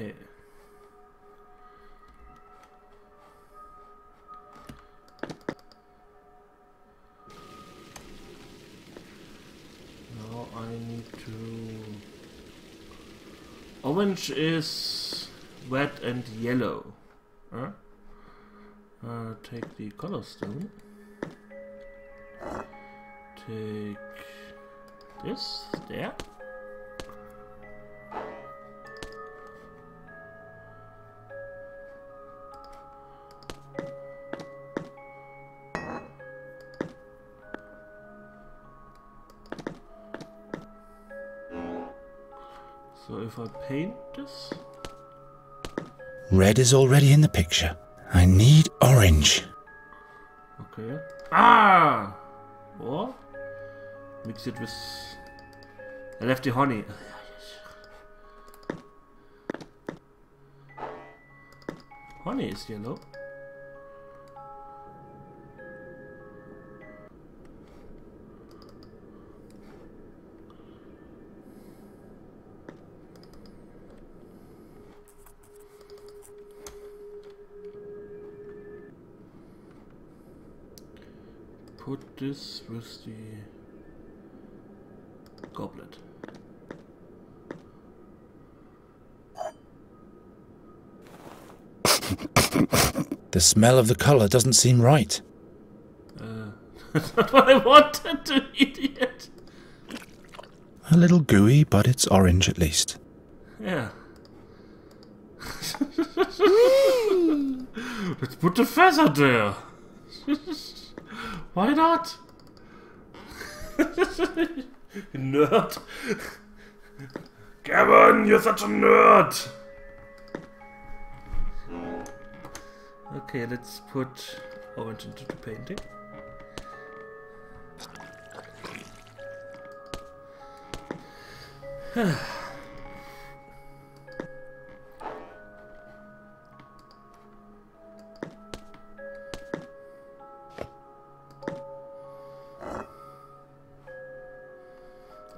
Okay. Now I need to... Orange is red and yellow. Huh? Uh, take the color stone. Take this there. So if I paint this, Red is already in the picture. I need orange. okay. Ah! Or mix it with. I left the honey. Honey is yellow. This with the goblet. The smell of the colour doesn't seem right. Uh, that's not what I wanted to idiot. A little gooey, but it's orange at least. Yeah. Let's put the feather there. Why not? nerd. Gavin, you're such a nerd. Okay, let's put orange into the painting.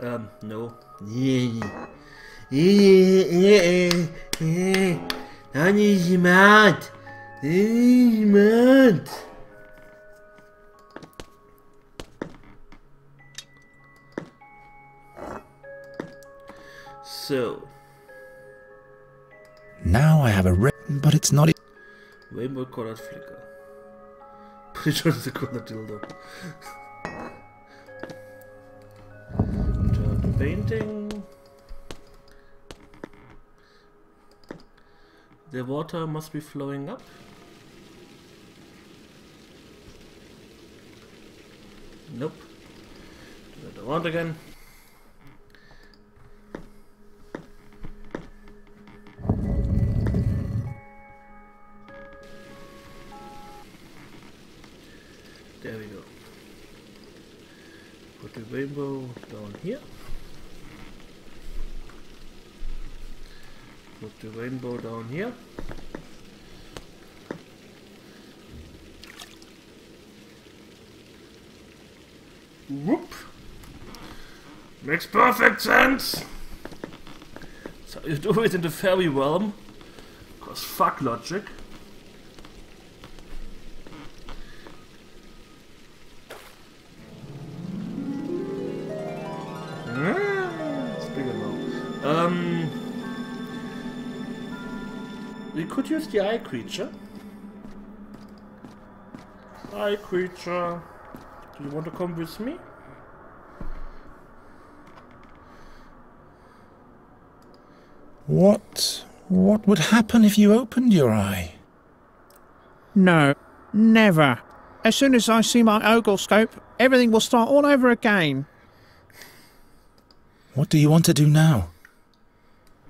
Um, no. Dan is iemand. Iemand. So, Now I have a red, but it's not. rainbow colored flicker. Pretty sure it's a colored dildo. Painting. The water must be flowing up. Nope. It around again. There we go. Put the rainbow down here. Put the rainbow down here. Whoop. Makes perfect sense. So you do it in the fairy realm. Cause fuck logic. Ah, It's bigger now. Um, we could use the eye creature. Eye creature, do you want to come with me? What? What would happen if you opened your eye? No, never. As soon as I see my oglescope, everything will start all over again. What do you want to do now?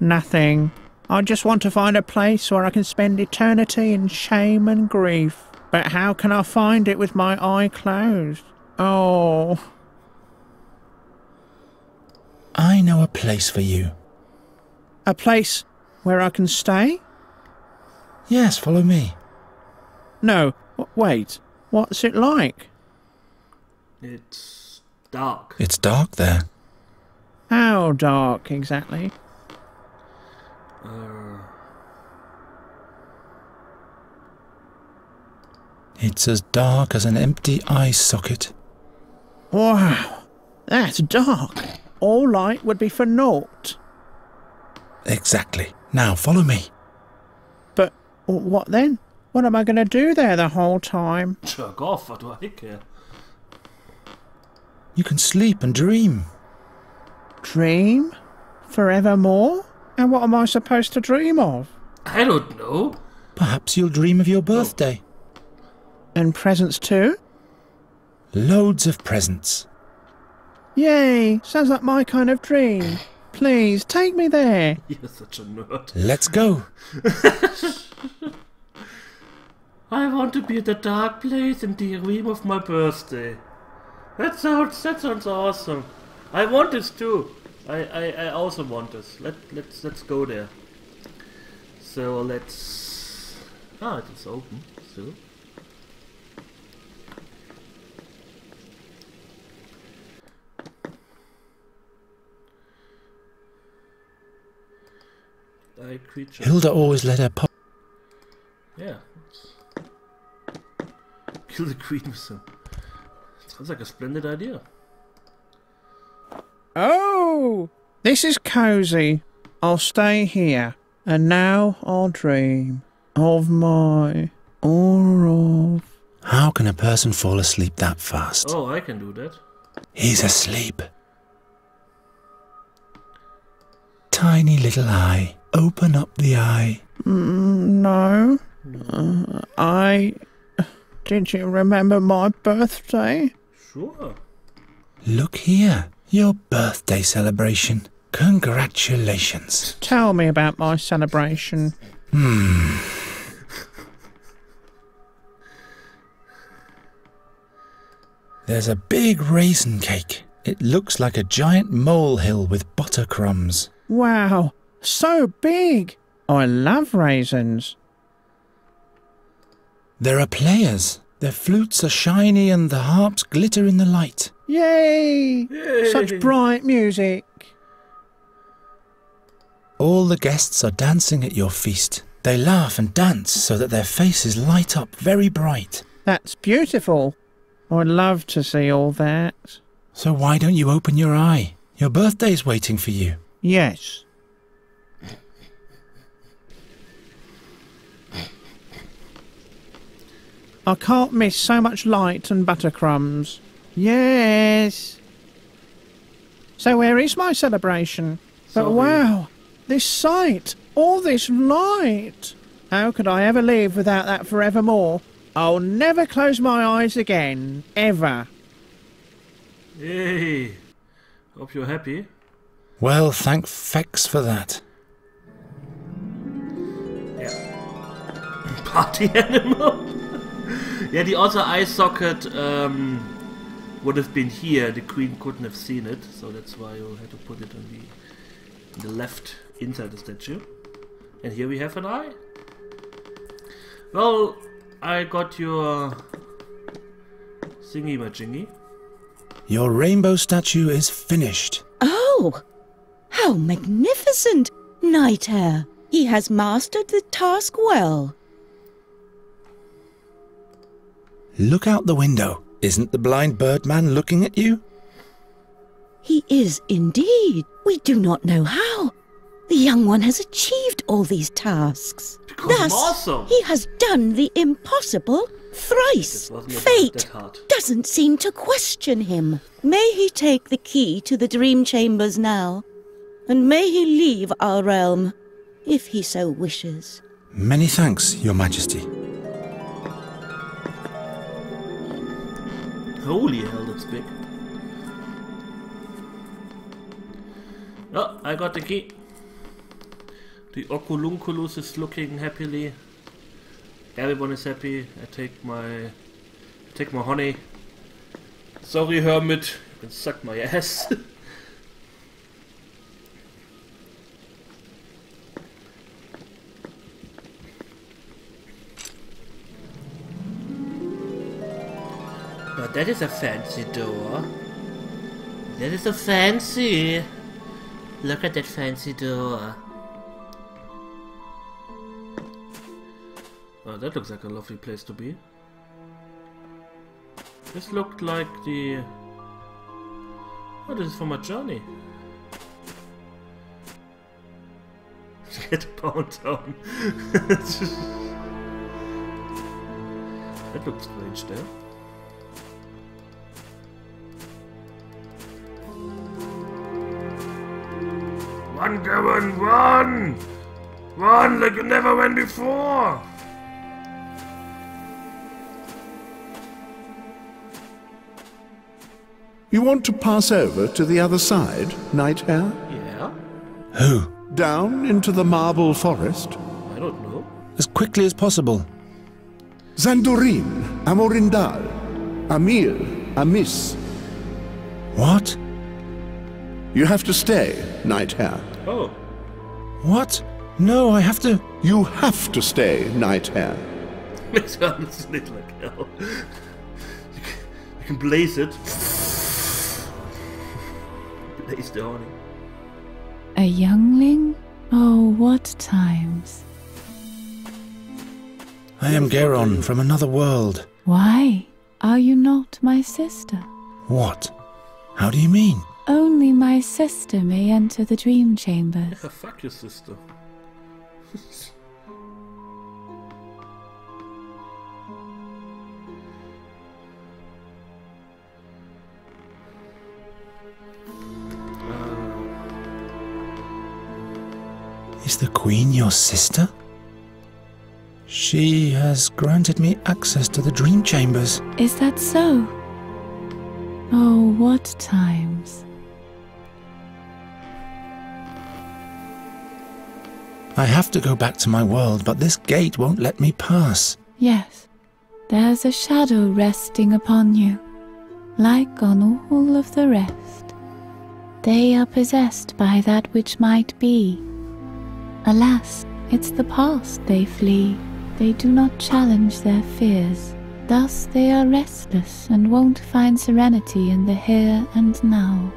Nothing. I just want to find a place where I can spend eternity in shame and grief. But how can I find it with my eye closed? Oh, I know a place for you. a place where I can stay? Yes, follow me. No, wait. What's it like? It's dark. It's dark there. How dark exactly? Uh. It's as dark as an empty eye socket. Wow, that's dark. All light would be for naught. Exactly. Now follow me. But what then? What am I going to do there the whole time? Chuck off, what do I care? You can sleep and dream. Dream? Forevermore? And what am I supposed to dream of? I don't know. Perhaps you'll dream of your birthday. Oh. And presents too? Loads of presents. Yay! Sounds like my kind of dream. Please, take me there. You're such a nerd. Let's go. I want to be at a dark place and dream of my birthday. That sounds that sounds awesome. I want this too. I, I, I also want this. Let let's let's go there. So let's Ah it is open still. Hilda always let her pop. Yeah. Kill the queen with him. Sounds like a splendid idea. This is cozy. I'll stay here. And now I'll dream of my or of. How can a person fall asleep that fast? Oh, I can do that. He's asleep. Tiny little eye. Open up the eye. No. Uh, I. Did you remember my birthday? Sure. Look here. Your birthday celebration. Congratulations. Tell me about my celebration. Hmm. There's a big raisin cake. It looks like a giant molehill with butter crumbs. Wow, so big. I love raisins. There are players. Their flutes are shiny and the harps glitter in the light. Yay! Such bright music. All the guests are dancing at your feast. They laugh and dance so that their faces light up very bright. That's beautiful. I'd love to see all that. So why don't you open your eye? Your birthday's waiting for you. Yes. I can't miss so much light and buttercrumbs. Yes. So where is my celebration? But wow, this sight, all this light. How could I ever live without that forevermore? I'll never close my eyes again, ever. Yay! Hope you're happy. Well, thank fex for that. Yeah. Party animal. yeah, the other eye socket um, would have been here. The queen couldn't have seen it, so that's why you had to put it on the, on the left inside the statue. And here we have an eye. Well, I got your thingy majingy. Your rainbow statue is finished. Oh, how magnificent! Night Hare. He has mastered the task well. Look out the window. Isn't the blind birdman looking at you? He is indeed. We do not know how. The young one has achieved all these tasks. Because Thus, awesome. he has done the impossible thrice. This wasn't about Fate doesn't seem to question him. May he take the key to the dream chambers now, and may he leave our realm, if he so wishes. Many thanks, Your Majesty. Holy hell, that's big. Oh, I got the key. The Oculunculus is looking happily. Everyone is happy. I take my I take my honey. Sorry, Hermit. You can suck my ass. But that is a fancy door. That is a fancy. Look at that fancy door. Oh, that looks like a lovely place to be. This looked like the... Oh, this is for my journey. Get pound down. that looks strange there. Run, Gavin, run! Run like you never went before! You want to pass over to the other side, Night Hare? Yeah? Who? Down into the marble forest? I don't know. As quickly as possible. Zandorin, Amorindal, Amir, Amis. What? You have to stay, Night Hare. Oh. What? No, I have to. You have to stay, Night Hare. Makes it lit like hell. You can, you can blaze it. Blaze the awning. A youngling? Oh, what times. I am Geron from another world. Why? Are you not my sister? What? How do you mean? Only my sister may enter the dream chambers. Yeah, fuck your sister. Uh. Is the Queen your sister? She has granted me access to the dream chambers. Is that so? Oh, what times. I have to go back to my world, but this gate won't let me pass. Yes, there's a shadow resting upon you, like on all of the rest. They are possessed by that which might be. Alas, it's the past they flee. They do not challenge their fears. Thus they are restless and won't find serenity in the here and now.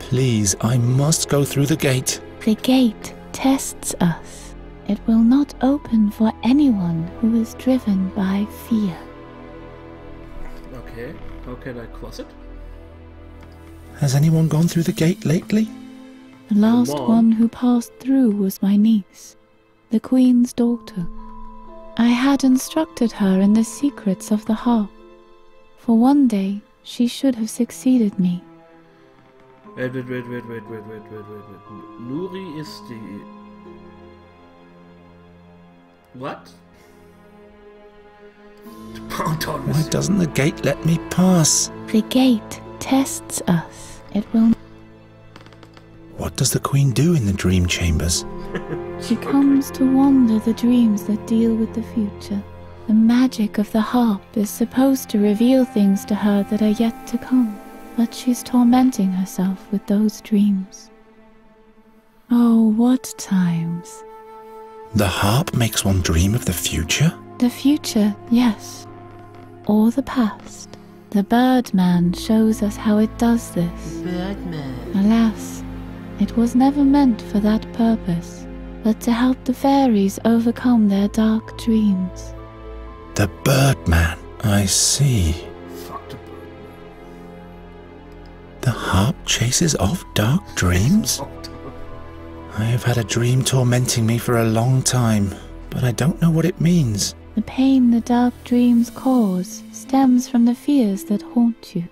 Please, I must go through the gate. The gate tests us. It will not open for anyone who is driven by fear. Okay, how can I cross it? Has anyone gone through the gate lately? The last Mom? one who passed through was my niece, the Queen's daughter. I had instructed her in the secrets of the harp, for one day she should have succeeded me. Wait, wait, wait, wait, wait, wait, wait, wait, wait, wait. Nuri is the... What? The pound down Why doesn't the gate let me pass? The gate tests us. It will. What does the Queen do in the dream chambers? She comes to wander the dreams that deal with the future. The magic of the harp is supposed to reveal things to her that are yet to come, but she's tormenting herself with those dreams. Oh, what times. The harp makes one dream of the future? The future, yes. Or the past. The Birdman shows us how it does this. Birdman. Alas, it was never meant for that purpose, but to help the fairies overcome their dark dreams. The Birdman. I see. The harp chases off dark dreams? I have had a dream tormenting me for a long time, but I don't know what it means. The pain the dark dreams cause stems from the fears that haunt you.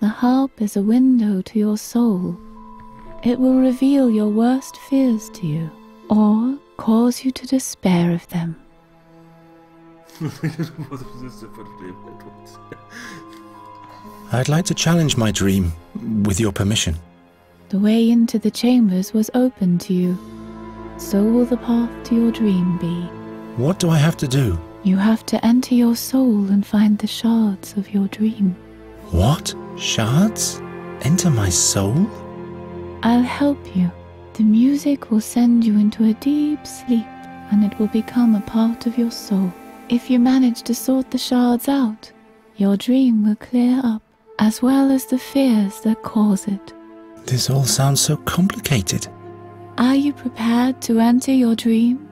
The harp is a window to your soul. It will reveal your worst fears to you, or cause you to despair of them. I'd like to challenge my dream, with your permission. The way into the chambers was open to you. So will the path to your dream be. What do I have to do? You have to enter your soul and find the shards of your dream. What? Shards? Enter my soul? I'll help you. The music will send you into a deep sleep and it will become a part of your soul. If you manage to sort the shards out, your dream will clear up, as well as the fears that cause it. This all sounds so complicated. Are you prepared to enter your dream?